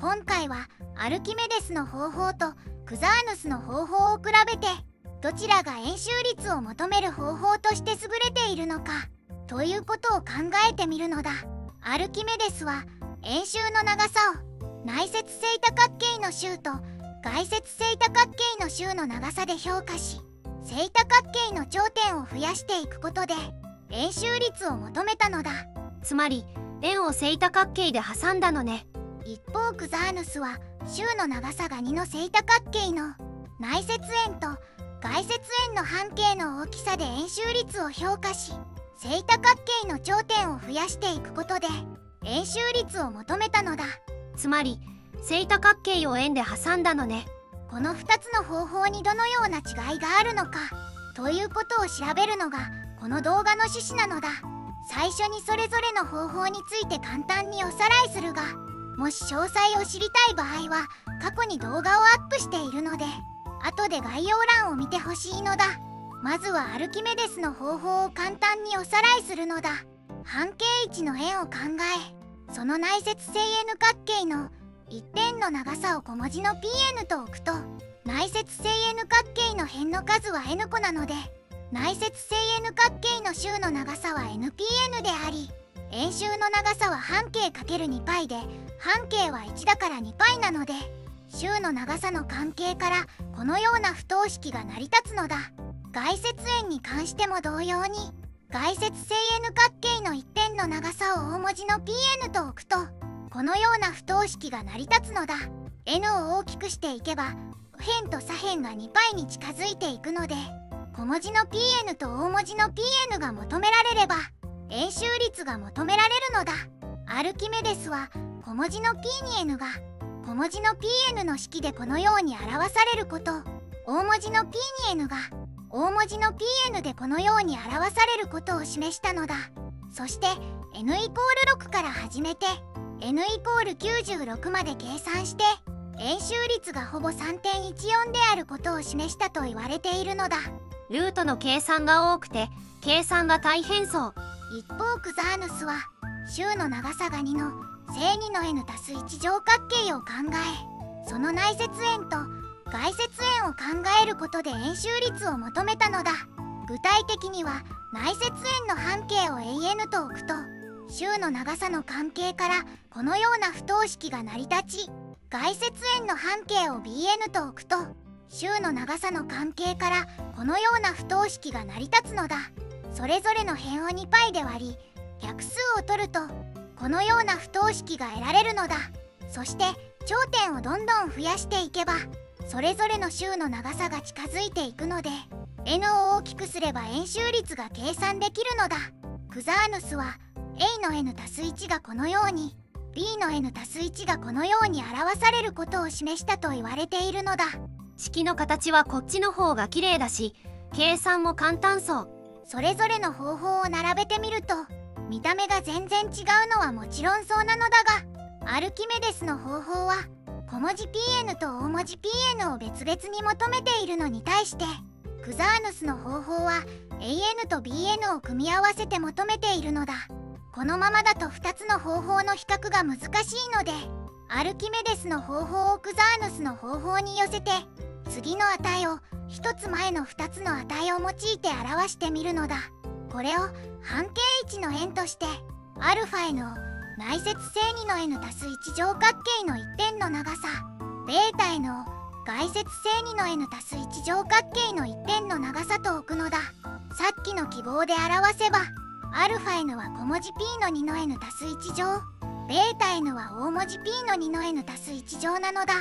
今回はアルキメデスの方法とクザーヌスの方法を比べてどちらが円周率を求める方法として優れているのかということを考えてみるのだ。アルキメデスは円周の長さを内接正多角形の周と外接正多角形の周の長さで評価し正多角形の頂点を増やしていくことで円周率を求めたのだ。つまり円を正多角形で挟んだのね。一方クザーヌスは周の長さが2の正多角形の内接円と外接円の半径の大きさで円周率を評価し正多角形の頂点を増やしていくことで円周率を求めたのだ。つまり正多角形を円で挟んだのね。この2つの方法にどのような違いがあるのかということを調べるのがこの動画の趣旨なのだ。最初にそれぞれの方法について簡単におさらいするがもし詳細を知りたい場合は過去に動画をアップしているので後で概要欄を見てほしいのだ。まずはアルキメデスの方法を簡単におさらいするのだ。半径1の円を考えその内接正 n 角形の1点の長さを小文字の pn と置くと内接正 n 角形の辺の数は n 個なので内接正 n 角形の周の長さは npn であり円周の長さは半径 ×2π で半径は1だから 2π なので周の長さの関係からこのような不等式が成り立つのだ。外接円に関しても同様に外接正 n 角形の1点の長さを大文字の pn と置くとこのような不等式が成り立つのだ。N を大きくしていけば右辺と左辺が 2π に近づいていくので小文字の pn と大文字の pn が求められれば円周率が求められるのだ。アルキメデスは小文字の p に n が小文字の pn の式でこのように表されること。大文字の p に n が大文字の pn でこのように表されることを示したのだ。そして n イコール6から始めて n イコール96まで計算して円周率がほぼ3.14であることを示したと言われているのだ。ルートの計算が多くて計算が大変そう。一方クザーヌスは周の長さが2の正2の n 足す1乗角形を考えその内接円と外接円を考えることで円周率を求めたのだ。具体的には内接円の半径を an と置くと周の長さの関係からこのような不等式が成り立ち外接円の半径を bn と置くと周の長さの関係からこのような不等式が成り立つのだ。それぞれの辺を 2π で割り逆数を取るとこのような不等式が得られるのだ。そして頂点をどんどん増やしていけばそれぞれの周の長さが近づいていくので n を大きくすれば円周率が計算できるのだ。クザーヌスは a の n 1がこのように b の n 1がこのように表されることを示したと言われているのだ。式の形はこっちの方が綺麗だし計算も簡単そう。それぞれの方法を並べてみると見た目が全然違うのはもちろんそうなのだがアルキメデスの方法は小文字 pn と大文字 pn を別々に求めているのに対してクザーヌスの方法は an と bn を組み合わせて求めているのだ。このままだと2つの方法の比較が難しいのでアルキメデスの方法をクザーヌスの方法に寄せて次の値を1つ前の2つの値を用いて表してみるのだ。これを半径1の円として α n を内接正2の n 足す1乗角形の1点の長さ β n を外接正2の n 足す1乗角形の1点の長さと置くのださっきの記号で表せば α n は小文字 p の2の n 足す1乗 β n は大文字 p の2の n 足す1乗なのだ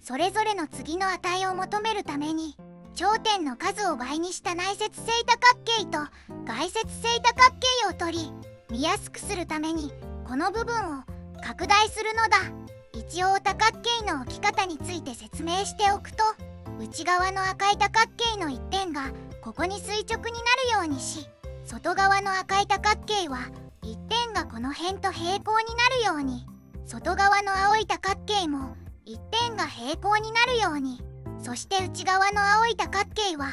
それぞれの次の値を求めるために 頂点の数を倍にした内接正多角形と外接正多角形を取り見やすくするためにこの部分を拡大するのだ。一応多角形の置き方について説明しておくと内側の赤い多角形の1点がここに垂直になるようにし外側の赤い多角形は1点がこの辺と平行になるように外側の青い多角形も1点が平行になるように。そして内側の青い多角形は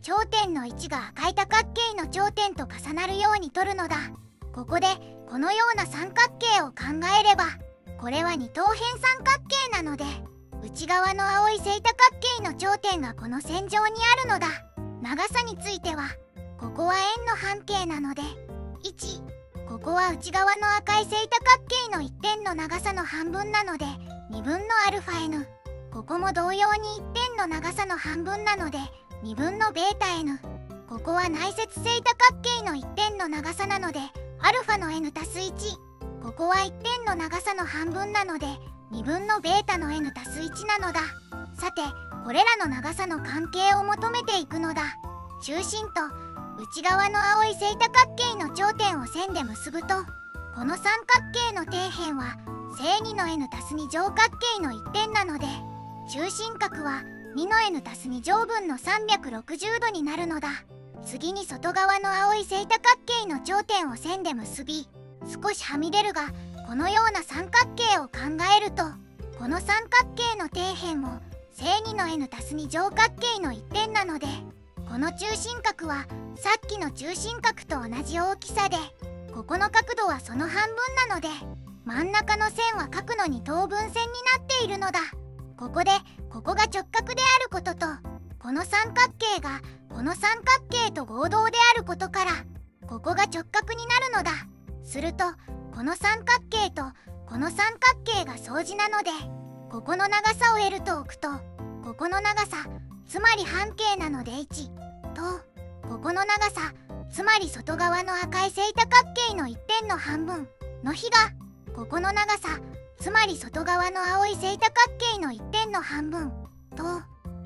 頂点の位置が赤い多角形の頂点と重なるように取るのだ。ここでこのような三角形を考えればこれは二等辺三角形なので内側の青い正多角形の頂点がこの線上にあるのだ。長さについてはここは円の半径なので1ここは内側の赤い正多角形の1点の長さの半分なので2分の αn ここも同様に1点の長さの半分なので2分のベータ n ここは内接正多角形の1点の長さなのでアルファの n 足す1ここは1点の長さの半分なので2分のベータの n 足す1なのだ。さてこれらの長さの関係を求めていくのだ。中心と内側の青い正多角形の頂点を線で結ぶとこの三角形の底辺は正2の n 足す2乗角形の1点なので中心角は2の n+2 乗分の360度になるのだ。次に外側の青い正多角形の頂点を線で結び少しはみ出るがこのような三角形を考えるとこの三角形の底辺も正2の n+2 乗角形の1点なのでこの中心角はさっきの中心角と同じ大きさでここの角度はその半分なので真ん中の線は書くのに等分線になっているのだ。ここでここが直角であることとこの三角形がこの三角形と合同であることからここが直角になるのだ。するとこの三角形とこの三角形が相似なのでここの長さを L と置くとここの長さつまり半径なので1とここの長さつまり外側の赤い正多角形の1点の半分の比がここの長さつまり外側の青い正多角形の1点の半分と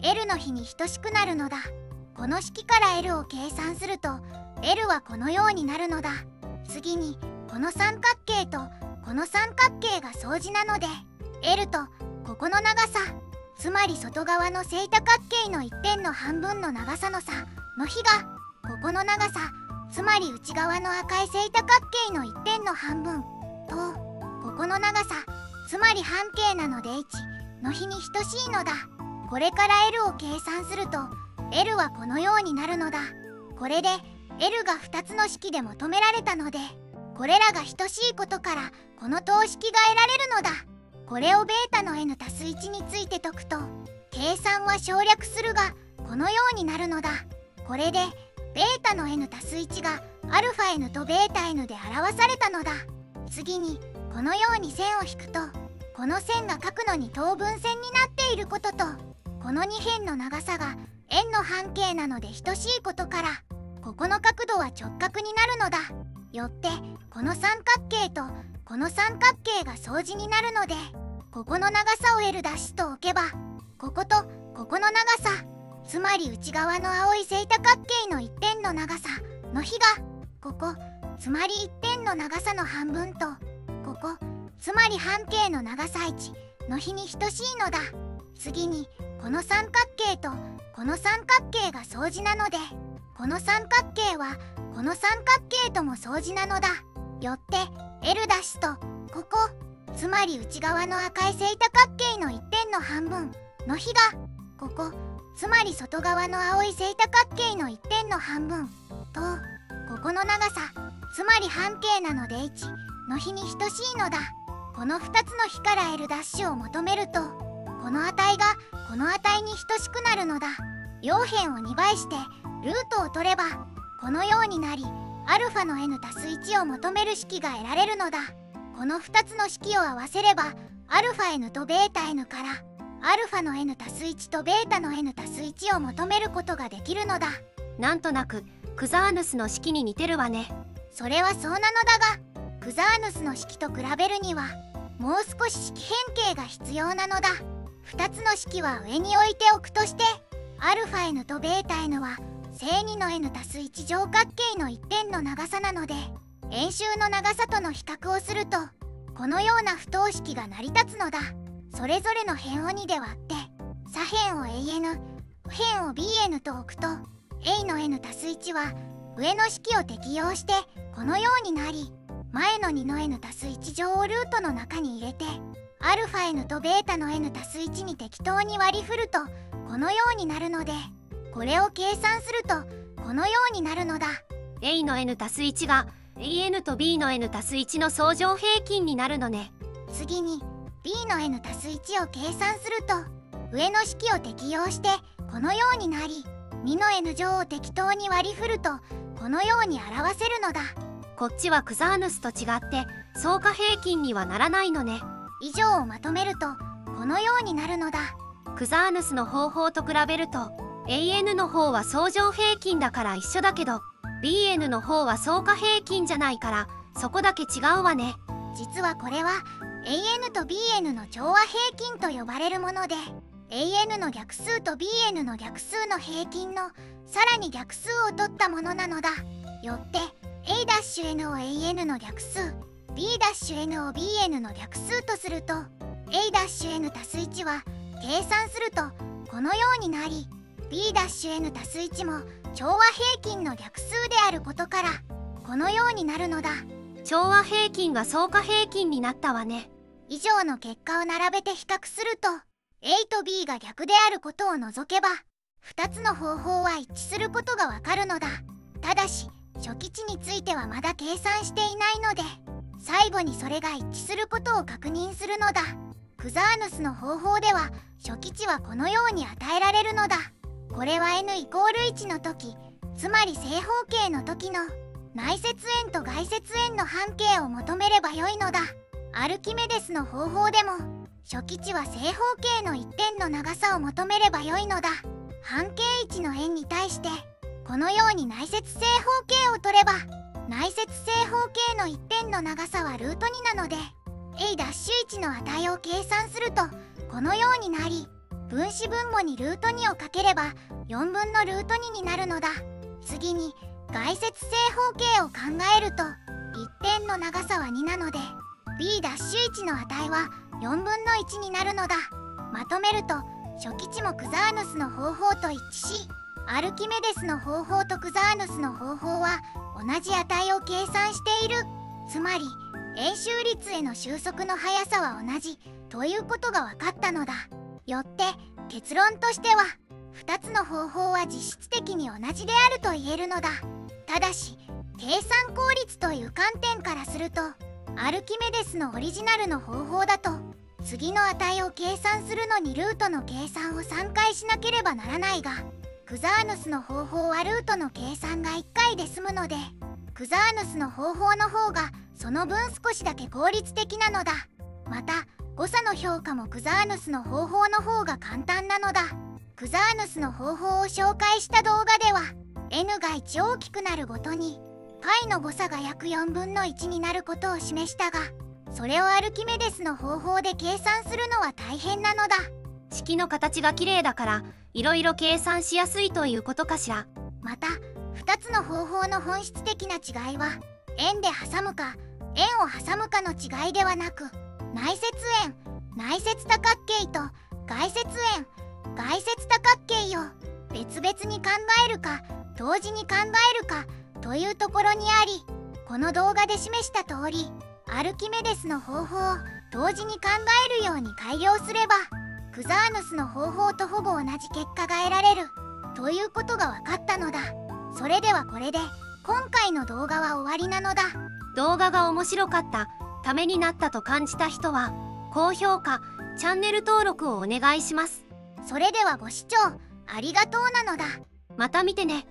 L の比に等しくなるのだ。この式から L を計算すると L はこのようになるのだ。次にこの三角形とこの三角形が相似なので L とここの長さつまり外側の正多角形の1点の半分の長さの差の比がここの長さつまり内側の赤い正多角形の1点の半分とここの長さつまり半径なので1の比に等しいのだこれから L を計算すると L はこのようになるのだこれで L が2つの式で求められたのでこれらが等しいことからこの等式が得られるのだこれを β の n 足す1について解くと計算は省略するがこのようになるのだこれで β の n 足す1が αn と βn で表されたのだ次に このように線を引くとこの線が書くのに等分線になっていることとこの2辺の長さが円の半径なので等しいことからここの角度は直角になるのだ。よってこの三角形とこの三角形が相似になるのでここの長さを L 出しと置けばこことここの長さつまり内側の青い正多角形の1点の長さの比がここつまり1点の長さの半分とここ。つまり半径の長さ1の比に等しいのだ。次にこの三角形とこの三角形が相似なので。この三角形はこの三角形とも相似なのだ。よって L とここ。つまり内側の赤い正多角形の1点の半分。の比がここ。つまり外側の青い正多角形の1点の半分。とここの長さ。つまり半径なので1の比に等しいのだ。この2つの比から得るダッシュを求めるとこの値がこの値に等しくなるのだ。両辺を2倍してルートを取ればこのようになりアルファの n たす1を求める式が得られるのだ。この2つの式を合わせればアルファ n とベータ n からアルファの n たす1とベータの n たす1を求めることができるのだ。なんとなくクザーヌスの式に似てるわね。それはそうなのだがクザーヌスの式と比べるにはもう少し式変形が必要なのだ。2つの式は上に置いておくとして αn と βn は正2の n 1乗角形の1点の長さなので円周の長さとの比較をするとこのような不等式が成り立つのだ。それぞれの辺を2で割って左辺を an 右辺を bn と置くと a の n 1は上の式を適用してこのようになり前の2の n 足す1乗をルートの中に入れて αn と β の n 足す1に適当に割り振るとこのようになるのでこれを計算するとこのようになるのだ。A の n 足す1が AN と B の n 足す1の相乗平均になるのね。次に b の n 足す1を計算すると上の式を適用してこのようになり2の n 乗を適当に割り振るとこのように表せるのだこっちはクザーヌスと違って相加平均にはならないのね。以上をまとめるとこのようになるのだ。クザーヌスの方法と比べると AN の方は相乗平均だから一緒だけど BN の方は相加平均じゃないからそこだけ違うわね。実はこれは AN と BN の調和平均と呼ばれるもので AN の逆数と BN の逆数の平均のさらに逆数を取ったものなのだ。よって A'(n) を AN の逆数 B'(n) を BN の逆数とすると A'(n) 足す1は計算するとこのようになり B'(n) 足す1も調和平均の逆数であることからこのようになるのだ。調和平均が相加平均になったわね。以上の結果を並べて比較すると A と B が逆であることを除けば2つの方法は一致することがわかるのだ。ただし初期値についてはまだ計算していないので最後にそれが一致することを確認するのだ。クザーヌスの方法では初期値はこのように与えられるのだ。これは n イコール1の時つまり正方形の時の内接円と外接円の半径を求めればよいのだ。アルキメデスの方法でも初期値は正方形の一点の長さを求めればよいのだ。半径1の円に対してこのように内接正方形を取れば内接正方形の一点の長さはルート2なので A'1 の値を計算するとこのようになり分子分母にルート2をかければ4分のルート2になるのだ。次に外接正方形を考えると一点の長さは2なので B'1 の値は4分の1になるのだ。まとめると初期値もクザーヌスの方法と一致しアルキメデスの方法とクザーヌスの方法は同じ値を計算している。つまり円周率への収束の速さは同じということが分かったのだ。よって結論としては2つの方法は実質的に同じであると言えるのだ。ただし計算効率という観点からするとアルキメデスのオリジナルの方法だと次の値を計算するのにルートの計算を3回しなければならないがクザーヌスの方法はルートの計算が1回で済むのでクザーヌスの方法の方がその分少しだけ効率的なのだ。また誤差の評価もクザーヌスの方法の方が簡単なのだ。クザーヌスの方法を紹介した動画では n が1大きくなるごとに π の誤差が約4分の1になることを示したがそれをアルキメデスの方法で計算するのは大変なのだ。式の形が綺麗だからいろいろ計算しやすいということかしら。また2つの方法の本質的な違いは円で挟むか円を挟むかの違いではなく内接円内接多角形と外接円外接多角形を別々に考えるか同時に考えるかというところにありこの動画で示した通りアルキメデスの方法を同時に考えるように改良すればクザーヌスの方法とほぼ同じ結果が得られるということが分かったのだ。それではこれで今回の動画は終わりなのだ。動画が面白かったためになったと感じた人は高評価チャンネル登録をお願いします。それではご視聴ありがとうなのだ。また見てね